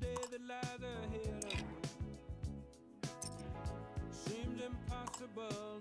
day that lies ahead of me seems impossible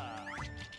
Aha!